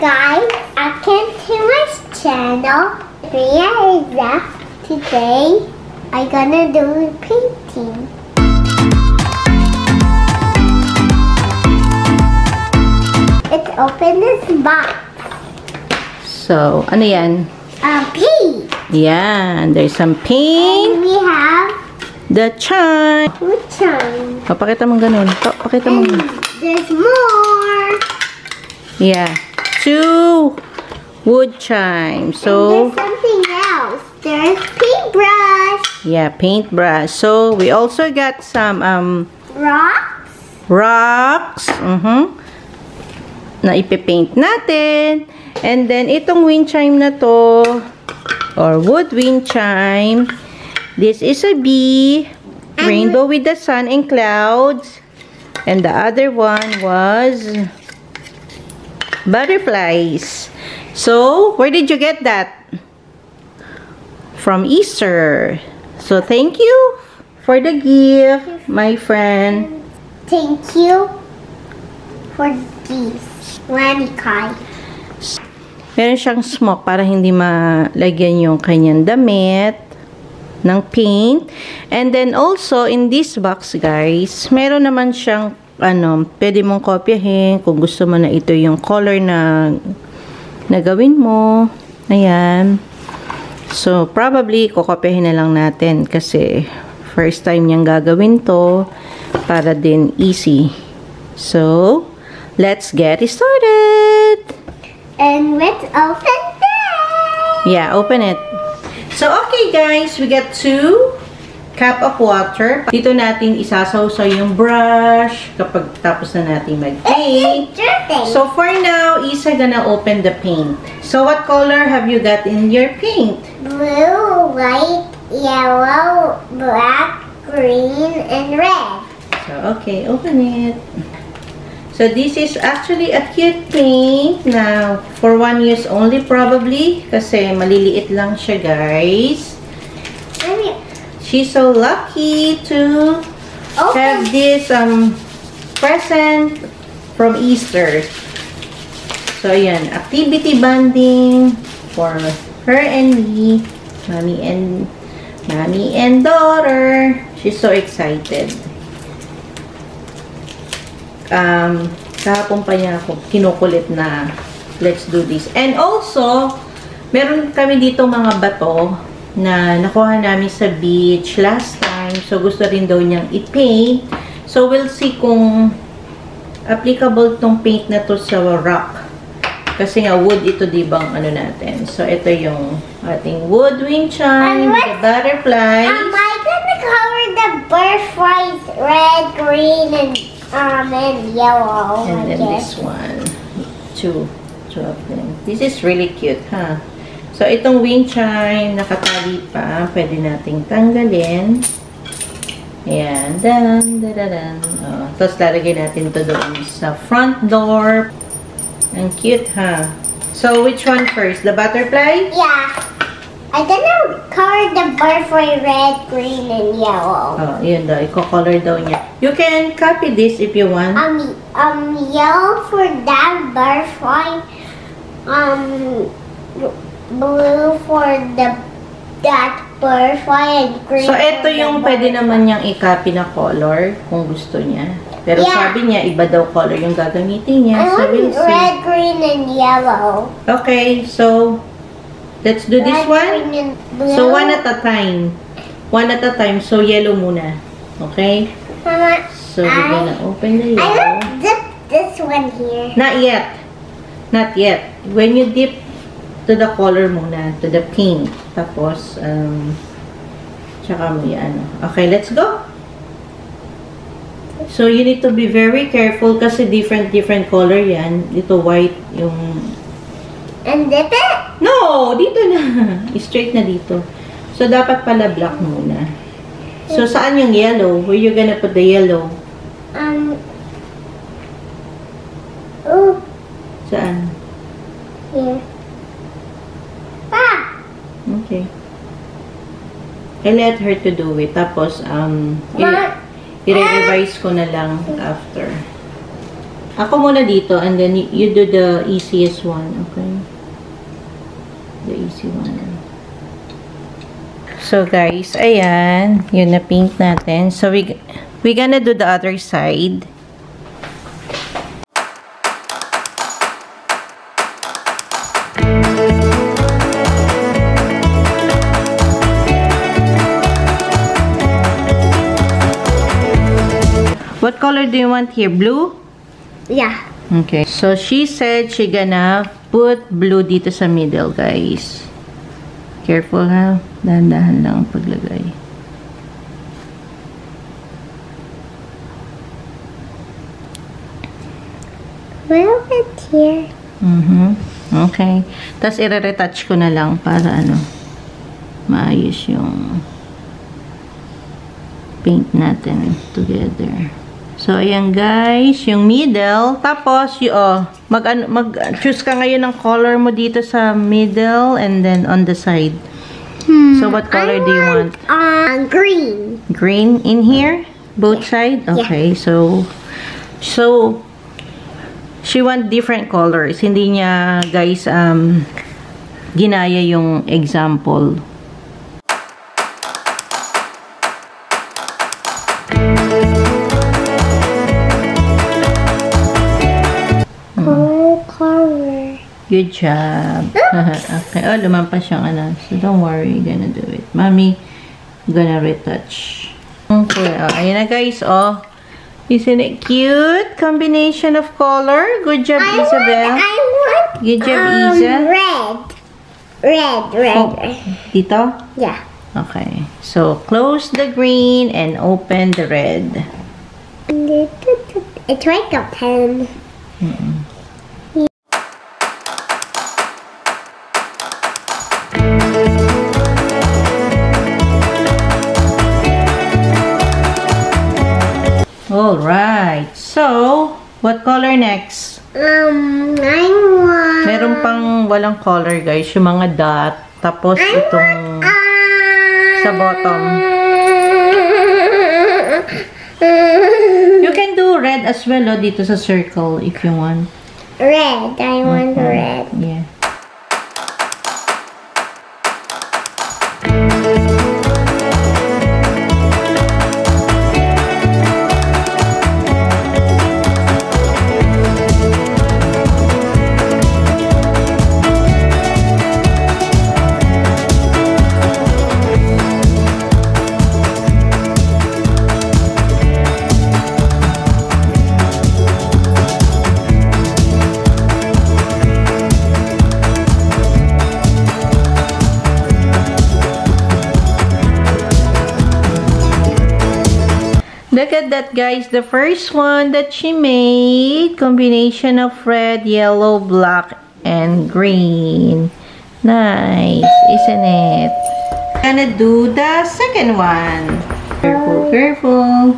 guys, welcome to my channel. Mia is up today. I'm gonna do painting. Let's open this box. So, ano yan? A pea. Yan. There's some pink. And we have The chime. which one? Papakita mo ganun. Pa- Pakita mo. And there's more. Yeah. Two wood chimes. And So, there's something else. There's paintbrush, yeah, paintbrush. So, we also got some um rocks, rocks. Mhm. Na ipipaint natin. And then, itong wind chime na to, or wood wind chime, this is a bee, rainbow with the sun and clouds. And the other one was butterflies. So, where did you get that? From Easter. So, thank you for the gift, my friend. Thank you for these. Granny Kai. Meron siyang smoke para hindi malagyan yung kanyang damit ng paint. And then also, in this box, guys, meron naman siyang, ano, pwede mong kopyahin kung gusto mo na ito yung color na nagawin mo. Ayan. So, probably, kukopyahin na lang natin kasi first time niyang gagawin to para din easy. So, let's get started! And let's open this. Yeah, open it. So, okay guys, we get two cup of water. Dito natin isasawsaw yung brush kapag tapos na natin mag-paint. So, for now, Isa gonna open the paint. So, what color have you got in your paint? blue, white, yellow, black, green, and red. So, okay, open it. So, this is actually a cute paint na for one use only probably kasi maliliit lang siya, guys. She's so lucky to have open. this um present from Easter. So, yan. Activity bonding for her and me. Mommy and mommy and daughter. She's so excited. Um, kahapon pa niya ako kinukulit na let's do this. And also, meron kami dito mga bato na nakuha namin sa beach last time. So, gusto rin daw niyang i-paint. So, we'll see kung applicable tong paint na to sa rock. Kasi nga, wood ito, di bang ano natin. So, ito yung ating wood wind chime, the butterflies. Am I gonna cover the butterflies red, green, and um and yellow? And I then guess. this one. Two. Two of them. This is really cute, huh? So, itong wind chime, nakatali pa. Pwede nating tanggalin. Ayan. Dan, dan, dan, dan. Oh, Tapos, lalagay natin to doon sa front door. Ang cute, huh? So, which one first? The butterfly? Yeah. I'm gonna cover the butterfly red, green, and yellow. Oh, yun daw. Iko-color daw niya. You can copy this if you want. Um, um, yellow for that butterfly. Um, blue for the that butterfly and green. So, ito yung pwede naman niyang i-copy na color kung gusto niya. Pero Yeah. sabi niya, iba daw color yung gagamitin niya. I So, we'll see. red, green, and yellow. Okay, so, let's do this red, one. green, and blue. So, one at a time. One at a time. So, yellow muna. Okay? Mama, So, we're I- gonna open the I yellow. will dip this one here. Not yet. Not yet. When you dip to the color muna, to the pink. Tapos, um, tsaka mo yan. Okay, let's go. So, you need to be very careful kasi different, different color yan. Ito white, yung... And it? No! Dito na. Straight na dito. So, dapat pala black muna. So, saan yung yellow? Where you gonna put the yellow? Um. Ooh, Saan? here. Ah! Okay. I let her to do it. Tapos, um, i-revise ko na lang after. Ako muna dito and then you, do the easiest one, okay? The easy one. So guys, ayan, yun na paint natin. So we we gonna do the other side. Color do you want here? Blue? Yeah. Okay. So, she said she gonna put blue dito sa middle, guys. Careful ha. Dahan-dahan lang ang paglagay. Well, it's here. Mhm. Okay. Tapos, i-retouch ko na lang para ano, maayos yung paint natin together. So, ayan guys, yung middle. Tapos, yung, oh, mag, mag, choose ka ngayon ng color mo dito sa middle and then on the side. So, what color do you want? Uh, green. Green in here? Both side? Okay, so, so, she want different colors. Hindi niya, guys, um, ginaya yung example. Good job. okay. Oh, lumampas yung ano. So, don't worry. Gonna do it. Mommy, gonna retouch. Okay. Oh, ayan na, guys. Oh. Isn't it cute? Combination of color. Good job, I Isabel. want, I want Good job, um, Isa. red. Red, red, Oh, dito? Yeah. Okay. So, close the green and open the red. It's like a pen. Alright. Walang color, guys. Yung mga dot. Tapos, itong... sa bottom. You can do red as well, oh, dito sa circle, if you want. Red. I want red. Yeah. Look at that, guys. The first one that she made. Combination of red, yellow, black, and green. Nice, isn't it? Gonna do the second one. Careful, careful.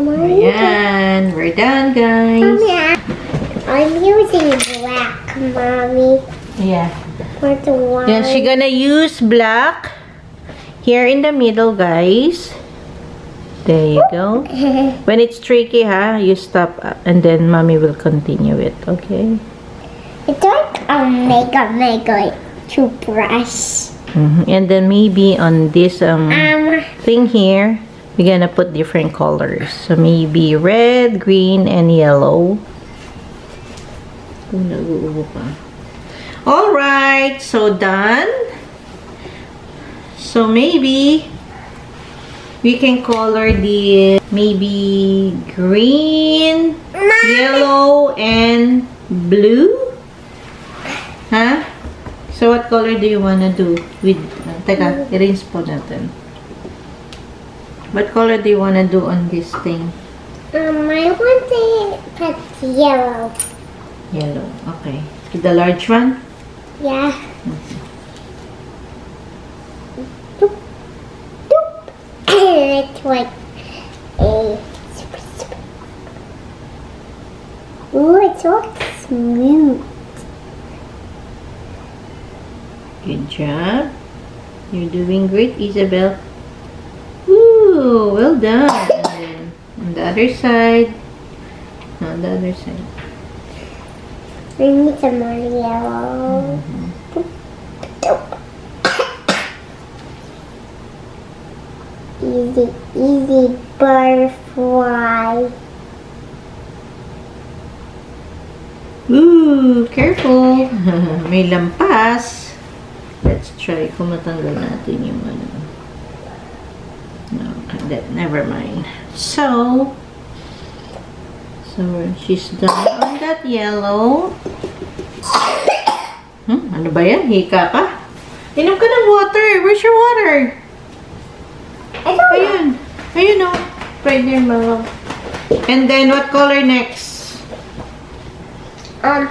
Ayan, we're done, guys. I'm using black, mommy. Yeah. For the one. Then she gonna use black here in the middle, guys. There you go. When it's tricky, ha, you stop uh, and then mommy will continue it, okay? it's like a mega mega toothbrush. Mhm. And then maybe on this um Um, thing here, we're gonna put different colors. So maybe red, green, and yellow. Oh, nag-uubo pa. Alright, so done. So maybe we can color the maybe green, yellow, and blue. Huh? So what color do you wanna do with? Uh, teka, erase po natin. What color do you wanna do on this thing? um, I want to put yellow. Yellow. Okay. The large one? Yeah. Doop, doop. it's like a. Ooh, it looks smooth. Good job. You're doing great, Isabel. Woo! Well done. And on the other side. On the other side. We need some more yellow. Easy, easy butterfly. Ooh, careful. May lampas. Let's try kung matanggal natin yung ano. No, that, never mind. So, so she's done on that yellow. Hmm, ano ba yan? Hika ka? Inom ka ng water. Where's your water? I don't know. Ayun. Ayun o. Right there, Mama. And then, what color next? Um.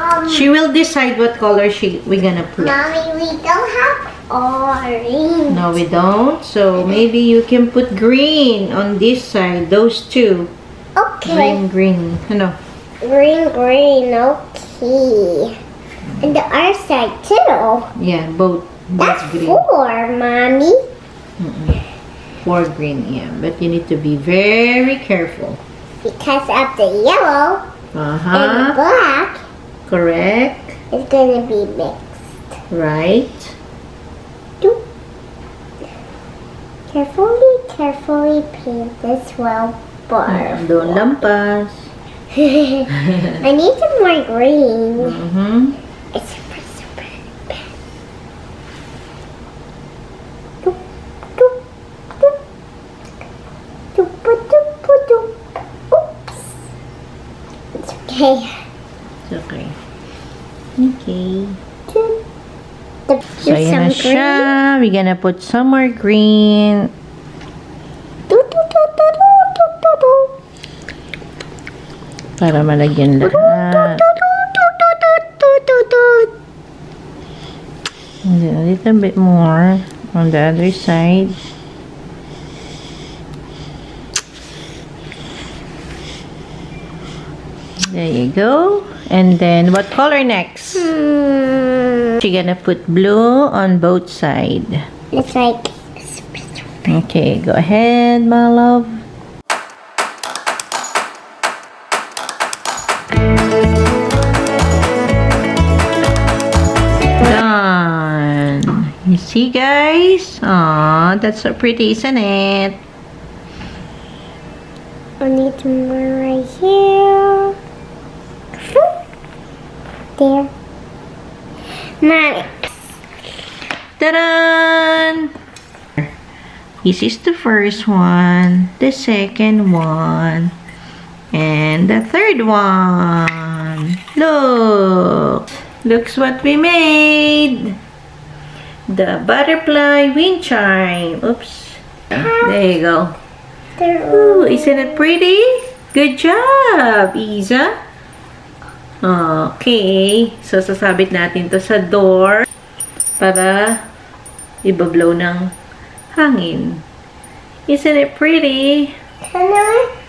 Um. She will decide what color she we gonna put. Mommy, we don't have orange. No, we don't. So maybe you can put green on this side. Those two. Okay. Green, green. Ano? Green, green, okay. And the other side too. Yeah, both. That's green. four, mommy. Mm-mm. Four green, yeah. But you need to be very careful. Because of the yellow and Uh-huh. black Correct. It's gonna be mixed. Right. Doop. Carefully, carefully paint this well bar. Don't lampas. I need some more green. Mm-hmm. It's super, super bad. Doop, doop, doop. Doop, doop, doop. Oops. It's okay. It's okay. Okay. So, Use na siya. We're gonna put some more green. Doop, doop, doop, doop, doop, doop, doop, doop. Para malagyan lahat. And then a little bit more on the other side. There you go. And then what color next? Hmm. You're gonna put blue on both side. It's like Okay, go ahead, my love. See, guys? Aw, that's so pretty, isn't it? I need more right here. There. Mommy. Ta-da! This is the first one, the second one, and the third one. Look! Looks what we made! The butterfly wind chime. Oops. There you go. Ooh, isn't it pretty? Good job, Isa. Okay. So, sasabit natin to sa door para ibablow ng hangin. Isn't it pretty? Can I